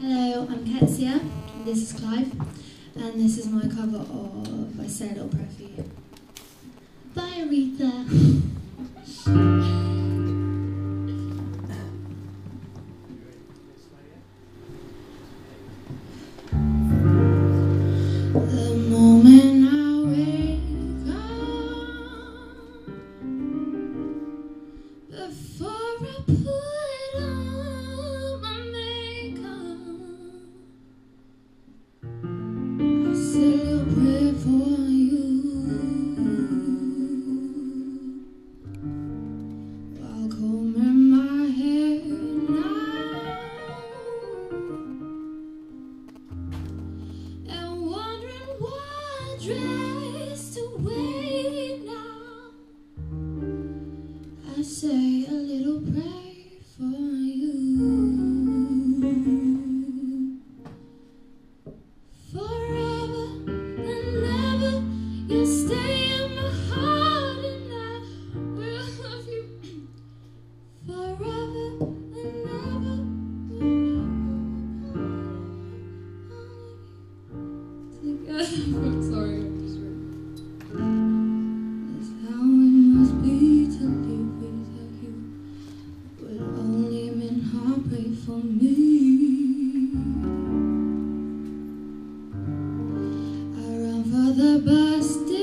Hello, I'm Kaziah. This is Clive, and this is my cover of I Little Prayer for You. By, Aretha. Before I put on what dress to wear now. I say a little prayer for I'm sorry. That's how it must be to live without you. Would only mean heartbreak for me. I for the best.